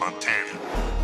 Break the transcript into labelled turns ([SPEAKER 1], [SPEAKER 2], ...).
[SPEAKER 1] Montana.